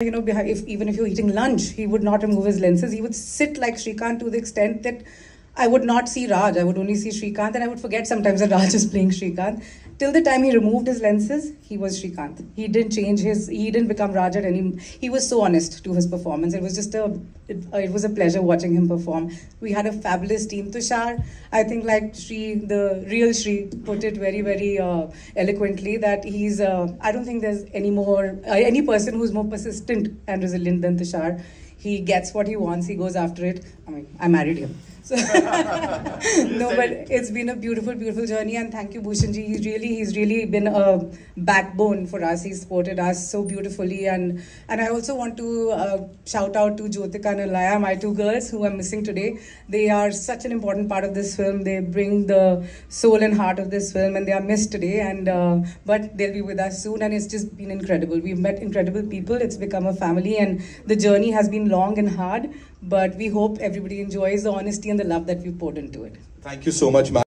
you know, if even if you're eating lunch, he would not remove his lenses. He would sit like Srikanth to the extent that I would not see Raj. I would only see Srikanth, and I would forget sometimes that Raj is playing Srikanth. Till the time he removed his lenses, he was Srikanth. He didn't change his. He didn't become Raj at any. He was so honest to his performance. It was just a. It, it was a pleasure watching him perform. We had a fabulous team. Tushar, I think, like Shri, the real Shri, put it very, very uh, eloquently that he's. Uh, I don't think there's any more uh, any person who's more persistent and resilient than Tushar. He gets what he wants. He goes after it. I mean, I married him. So no, but it's been a beautiful, beautiful journey, and thank you, Bhushanji. He's really, he's really been a backbone for us. He's supported us so beautifully, and and I also want to uh, shout out to Jyothika and Alaya, my two girls who I'm missing today. They are such an important part of this film. They bring the soul and heart of this film, and they are missed today. And uh, but they'll be with us soon, and it's just been incredible. We've met incredible people. It's become a family, and the journey has been long and hard. But we hope everybody enjoys the honesty and the love that we poured into it. Thank you so much, ma'am.